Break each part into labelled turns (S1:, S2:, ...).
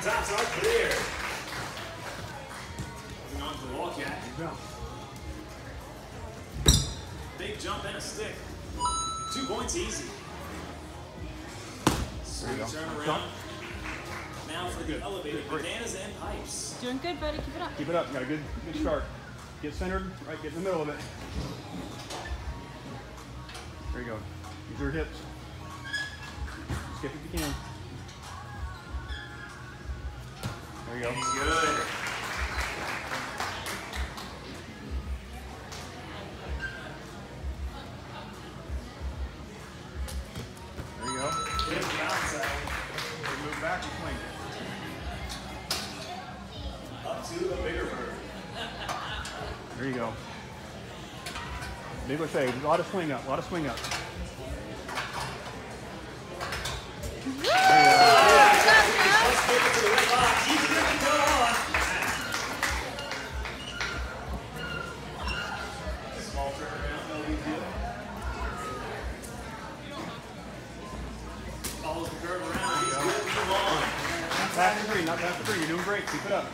S1: Mountaintops are clear. Moving on to the wall cat.
S2: Big jump and a stick. Two points easy. Sweet turnaround. Now for the elevated bananas and pipes.
S3: Doing good, buddy. Keep it up.
S1: Keep it up. You got a good, good start. Get centered. Right, get in the middle of it. There you go. Use your hips. Skip if you can. There you go.
S2: He's good.
S1: There you go.
S2: Good bounce out.
S1: Move back and swing.
S2: Up to the bigger bird.
S1: There you go. Big say, a lot of swing up, a lot of swing up. Past the green, not past the green. You're doing great. Keep it up.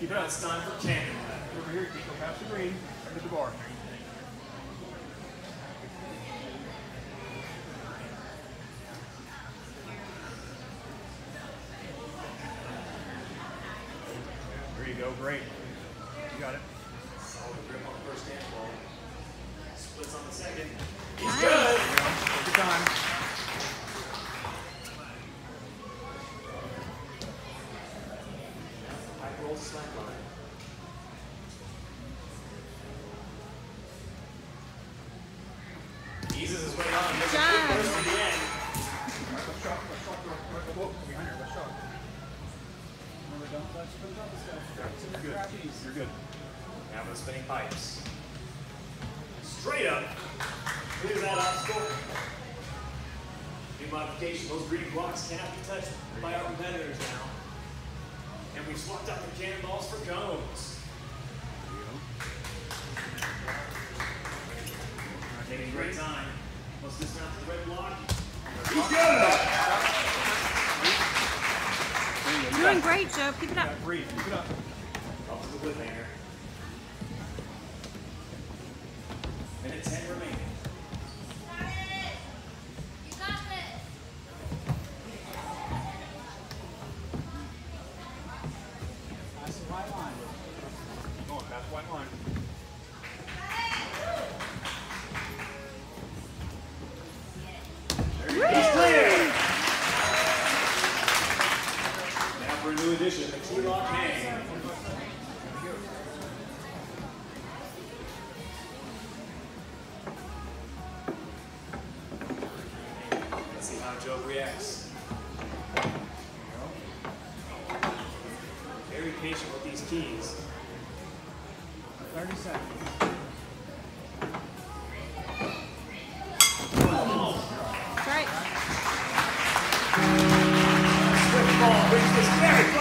S1: Keep it up.
S2: it's time for cannon.
S1: Over here, keep go past the green. Hit the bar. There you go. Great. You got it.
S2: Solid grip on the first handball. Splits on the second. He's good.
S1: There you go. Take your time.
S2: Slack line. Eases his way on. A
S3: job.
S2: quick the end.
S1: Left shot. Left shot. Left whoa, behind here. Left shot.
S4: Remember, don't touch the top.
S1: You're good. You're good.
S2: Now for the spinning pipes. Straight up. Clear that obstacle. New modification. Those green blocks cannot be touched by our competitors now. And we've swapped out the cannonballs for cones.
S1: There you go.
S2: Taking great time. Let's dismount the red block.
S1: He's good. You go.
S3: Doing great, Jobe. Keep it up.
S1: got. Breathe. Keep it up.
S2: Up to the whip hanger. Very patient with these keys.
S4: 30 seconds.
S3: That's right.
S2: Swift ball brings very